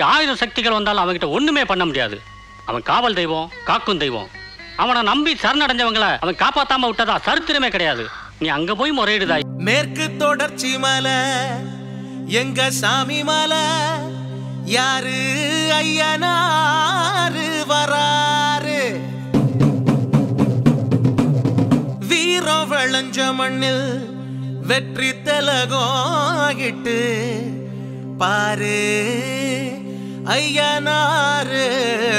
ஆயுத சக்திகள் வந்தாலும் அவன்கிட்ட ஒண்ணுமே பண்ண முடியாது. அவன் காவல் தெய்வம் காக்கும் தெய்வம். அவனை நம்பி சரணடைஞ்சவங்கள அவன் காப்பாத்தாம விட்டதா சரித்திரமே கிடையாது. நீ அங்க போய் முறையிடுதா? மேற்கு தொடர்ச்சி மலை எங்க சாமி மலை யாரு ஐயனாரு வராரு? வீரம் விளைஞ்ச மண்ணில் வெற்றி தலகோகிட்டு பாரு. ஐயனாரு. வரா